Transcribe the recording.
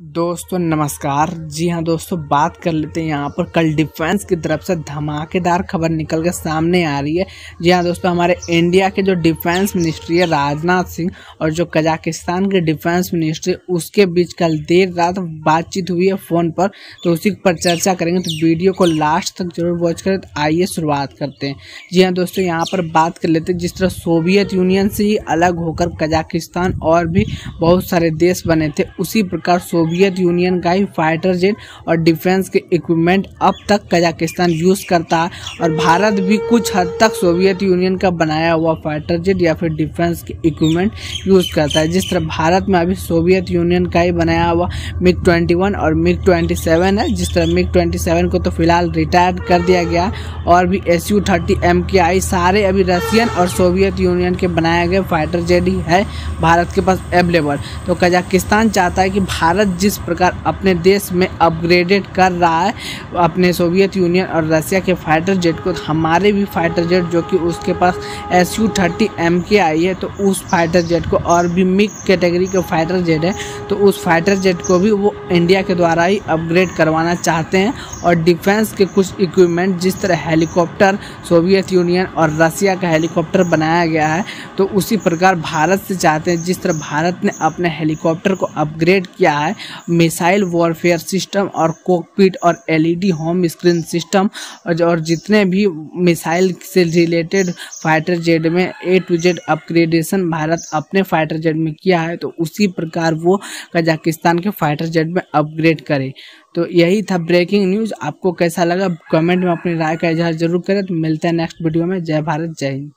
दोस्तों, नमस्कार। जी हाँ दोस्तों, बात कर लेते हैं यहाँ पर कल डिफेंस की तरफ़ से धमाकेदार खबर निकल के सामने आ रही है। जी हाँ दोस्तों, हमारे इंडिया के जो डिफेंस मिनिस्ट्री है, राजनाथ सिंह, और जो कजाकिस्तान के डिफेंस मिनिस्ट्री, उसके बीच कल देर रात बातचीत हुई है फ़ोन पर। तो उसी पर चर्चा करेंगे तो वीडियो को लास्ट तक ज़रूर वॉच करें तो आइए शुरुआत करते हैं। जी हाँ दोस्तों, यहाँ पर बात कर लेते हैं, जिस तरह सोवियत यूनियन से ही अलग होकर कजाकिस्तान और भी बहुत सारे देश बने थे, उसी प्रकार सोवियत यूनियन का ही फाइटर जेट और डिफेंस के इक्विपमेंट अब तक कजाकिस्तान यूज़ करता है और भारत भी कुछ हद तक सोवियत यूनियन का बनाया हुआ फाइटर जेट या फिर डिफेंस के इक्विपमेंट यूज़ करता है। जिस तरह भारत में अभी सोवियत यूनियन का ही बनाया हुआ मिग ट्वेंटी और मिग ट्वेंटी है, जिस तरह मिग ट्वेंटी को तो फ़िलहाल रिटायर कर दिया गया और भी S U thirty M K आई सारे अभी रशियन और सोवियत यूनियन के बनाए गए फाइटर जेट ही है, भारत के पास अवेलेबल। तो कजाकिस्तान चाहता है कि भारत जिस प्रकार अपने देश में अपग्रेडेड कर रहा है, अपने सोवियत यूनियन और रसिया के फाइटर जेट को, हमारे भी फाइटर जेट जो कि उसके पास S U thirty M K I है तो उस फाइटर जेट को और भी मिग कैटेगरी के फाइटर जेट है तो उस फाइटर जेट को भी वो इंडिया के द्वारा ही अपग्रेड करवाना चाहते हैं और डिफेंस के कुछ इक्विपमेंट जिस तरह हेलीकॉप्टर सोवियत यूनियन और रसिया का हेलीकॉप्टर बनाया गया है तो उसी प्रकार भारत से चाहते हैं, जिस तरह भारत ने अपने हेलीकॉप्टर को अपग्रेड किया है मिसाइल वॉरफेयर सिस्टम और कोकपिट और एलईडी होम स्क्रीन सिस्टम और जितने भी मिसाइल से रिलेटेड फाइटर जेट में A to Z upgradation Bharat अपने फाइटर जेट में किया है तो उसी प्रकार वो कजाकिस्तान के फाइटर जेट में अपग्रेड करे। तो यही था ब्रेकिंग न्यूज़ आपको कैसा लगा? कमेंट में अपनी राय का इजहार ज़रूर करें। तो मिलते हैं नेक्स्ट वीडियो में। जय भारत, जय हिंद।